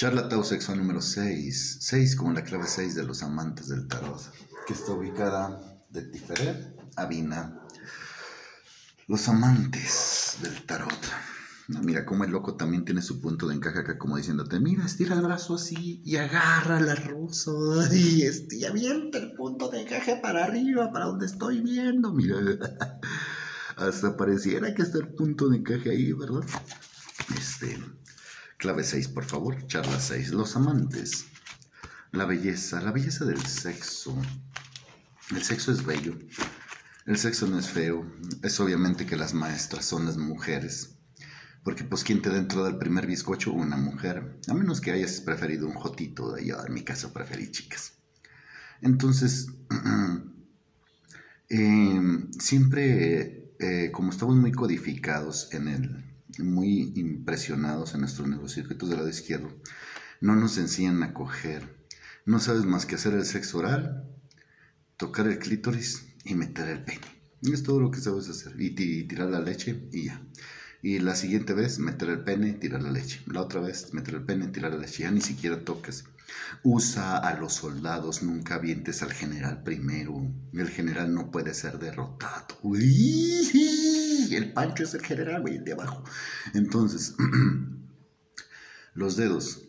Charla Tau Sexual número 6. 6 como la clave 6 de los amantes del tarot. Que está ubicada de Tiferet a Vina. Los amantes del tarot. Mira cómo el loco también tiene su punto de encaje acá, como diciéndote: Mira, estira el brazo así y agarra la ruso y, este, y avienta el punto de encaje para arriba, para donde estoy viendo. Mira, hasta pareciera que está el punto de encaje ahí, ¿verdad? Este. Clave 6, por favor. Charla 6. Los amantes. La belleza. La belleza del sexo. El sexo es bello. El sexo no es feo. Es obviamente que las maestras son las mujeres. Porque pues quien te dentro del primer bizcocho una mujer. A menos que hayas preferido un jotito. Yo en mi caso preferí chicas. Entonces, eh, siempre, eh, como estamos muy codificados en el muy impresionados en nuestros neurocircuitos del lado izquierdo, no nos enseñan a coger. No sabes más que hacer el sexo oral, tocar el clítoris y meter el pene. Y es todo lo que sabes hacer. Y, tirar la leche y ya. Y la siguiente vez meter el pene, tirar la leche. La otra vez meter el pene, tirar la leche. Ya ni siquiera tocas. Usa a los soldados, nunca vientes al general primero. El general no puede ser derrotado. el Pancho es el general, güey, el de abajo. Entonces, los dedos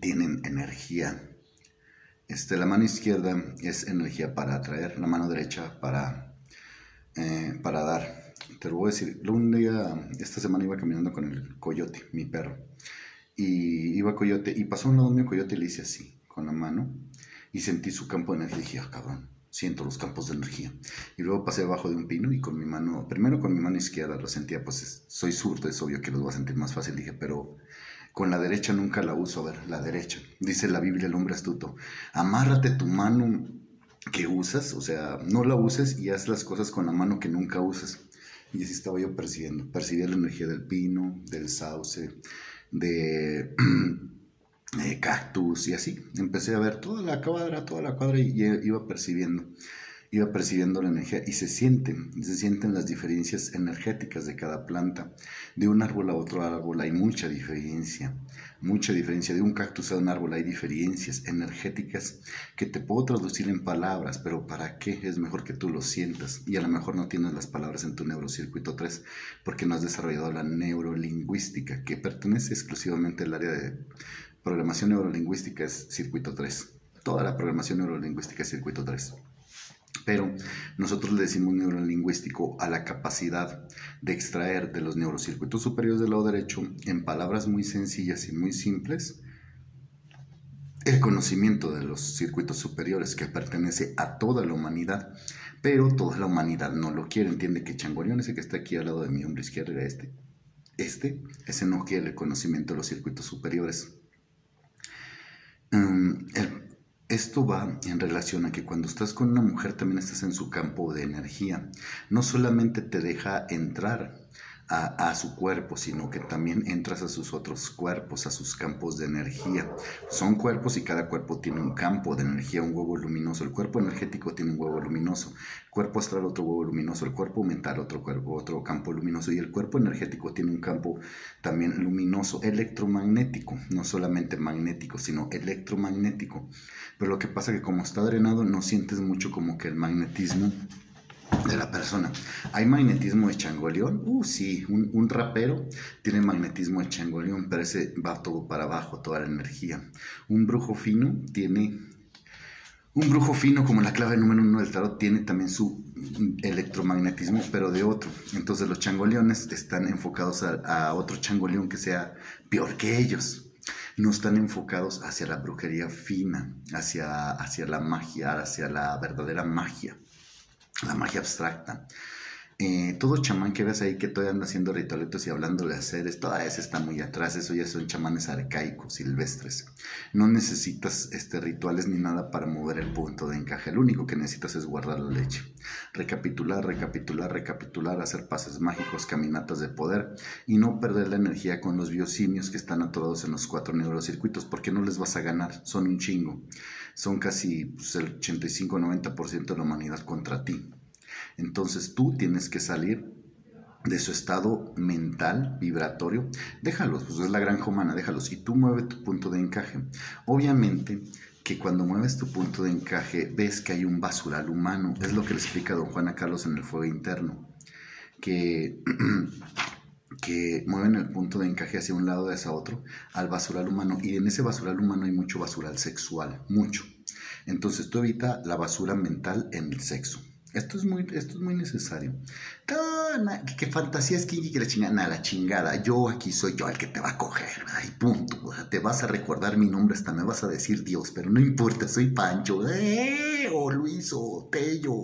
tienen energía. Este, la mano izquierda es energía para atraer, la mano derecha para, eh, para dar. Te lo voy a decir, un día, esta semana iba caminando con el coyote, mi perro y iba Coyote y pasó un lado mío Coyote y le hice así, con la mano, y sentí su campo de energía. Ah, cabrón, siento los campos de energía. Y luego pasé abajo de un pino y con mi mano, primero con mi mano izquierda lo sentía, pues soy zurdo, es obvio que lo voy a sentir más fácil. Dije, pero con la derecha nunca la uso. A ver, la derecha. Dice la Biblia, el hombre astuto. Amárrate tu mano que usas, o sea, no la uses y haz las cosas con la mano que nunca usas. Y así estaba yo percibiendo. Percibía la energía del pino, del sauce, de, cactus y así. Empecé a ver toda la cuadra, toda la cuadra y iba percibiendo, iba percibiendo la energía y se sienten, se sienten las diferencias energéticas de cada planta. De un árbol a otro árbol hay mucha diferencia, mucha diferencia. De un cactus a un árbol hay diferencias energéticas que te puedo traducir en palabras, pero ¿para qué? Es mejor que tú lo sientas y a lo mejor no tienes las palabras en tu neurocircuito 3 porque no has desarrollado la neurolingüística que pertenece exclusivamente al área de programación neurolingüística es circuito 3. Toda la programación neurolingüística es circuito 3 pero nosotros le decimos neurolingüístico a la capacidad de extraer de los neurocircuitos superiores del lado derecho, en palabras muy sencillas y muy simples, el conocimiento de los circuitos superiores que pertenece a toda la humanidad, pero toda la humanidad no lo quiere, entiende que Changorión, ese que está aquí al lado de mi hombro izquierdo, era este. Este, ese no quiere el conocimiento de los circuitos superiores. Mm, esto va en relación a que cuando estás con una mujer también estás en su campo de energía. No solamente te deja entrar a, su cuerpo, sino que también entras a sus otros cuerpos, a sus campos de energía. Son cuerpos y cada cuerpo tiene un campo de energía, un huevo luminoso. El cuerpo energético tiene un huevo luminoso, el cuerpo astral otro huevo luminoso, el cuerpo mental otro cuerpo, otro campo luminoso y el cuerpo energético tiene un campo también luminoso, electromagnético, no solamente magnético, sino electromagnético. Pero lo que pasa es que como está drenado no sientes mucho como que el magnetismo de la persona. ¿Hay magnetismo de changoleón? Uh, sí, un, rapero tiene magnetismo de changoleón, pero ese va todo para abajo, toda la energía. Un brujo fino tiene... Un brujo fino, como la clave número uno del tarot, tiene también su electromagnetismo, pero de otro. Entonces los changoleones están enfocados a, a otro changoleón que sea peor que ellos no están enfocados hacia la brujería fina, hacia, hacia la magia, hacia la verdadera magia la magia abstracta. Eh, todo chamán que ves ahí que todavía anda haciendo ritualitos y hablando de haceres, toda esa está muy atrás, eso ya son chamanes arcaicos, silvestres. No necesitas este, rituales ni nada para mover el punto de encaje, lo único que necesitas es guardar la leche. Recapitular, recapitular, recapitular, hacer pases mágicos, caminatas de poder y no perder la energía con los biosimios que están atorados en los cuatro neurocircuitos porque no les vas a ganar, son un chingo. Son casi pues, el 85-90% de la humanidad contra ti. Entonces tú tienes que salir de su estado mental, vibratorio, déjalos, pues es la granja humana, déjalos, y tú mueve tu punto de encaje. Obviamente que cuando mueves tu punto de encaje ves que hay un basural humano, es lo que le explica don Juan a Carlos en el fuego interno, que, que mueven el punto de encaje hacia un lado y hacia otro al basural humano, y en ese basural humano hay mucho basural sexual, mucho. Entonces tú evita la basura mental en el sexo. Esto es muy, esto es muy necesario. ¿Qué fantasía es que la chingada? Nada, la chingada. Yo aquí soy yo el que te va a coger, ¿verdad? Y punto. Te vas a recordar mi nombre, hasta me vas a decir Dios, pero no importa, soy Pancho, eh, o Luis, o Tello,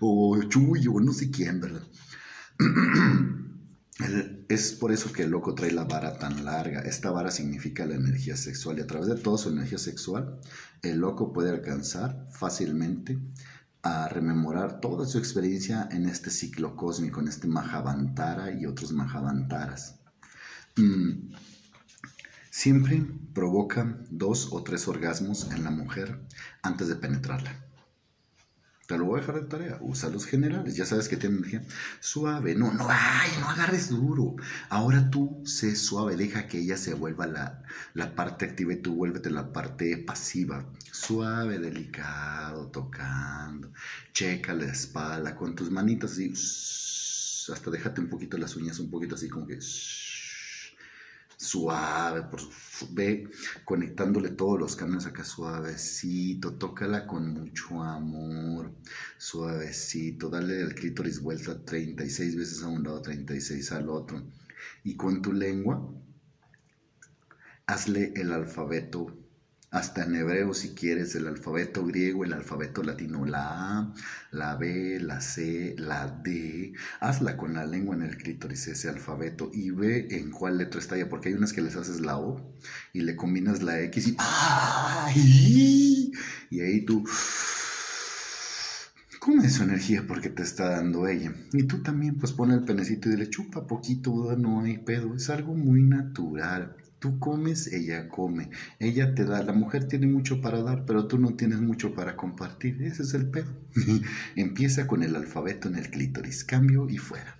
o Chuyo, no sé quién, ¿verdad? Es por eso que el loco trae la vara tan larga. Esta vara significa la energía sexual y a través de toda su energía sexual, el loco puede alcanzar fácilmente a rememorar toda su experiencia en este ciclo cósmico, en este Mahavantara y otros Mahavantaras. Mm, siempre provoca dos o tres orgasmos en la mujer antes de penetrarla. Te lo voy a dejar de tarea. Usa los generales. Ya sabes que tiene energía suave. No, no, ay, no agarres duro. Ahora tú sé suave. Deja que ella se vuelva la, la parte activa y tú vuélvete la parte pasiva. Suave, delicado, tocando. Checa la espalda con tus manitas así. Hasta déjate un poquito las uñas, un poquito así como que suave, por, ve conectándole todos los canales acá suavecito, tócala con mucho amor, suavecito, dale el clítoris vuelta 36 veces a un lado, 36 al otro, y con tu lengua hazle el alfabeto hasta en hebreo si quieres, el alfabeto griego, el alfabeto latino, la A, la B, la C, la D. Hazla con la lengua en el clítoris, ese alfabeto, y ve en cuál letra está ya, porque hay unas que les haces la O y le combinas la X y ¡ay! Y ahí tú come su energía porque te está dando ella. Y tú también, pues pone el penecito y dile chupa poquito, no hay pedo, es algo muy natural. Tú comes, ella come. Ella te da. La mujer tiene mucho para dar, pero tú no tienes mucho para compartir. Ese es el pedo. Empieza con el alfabeto en el clítoris. Cambio y fuera.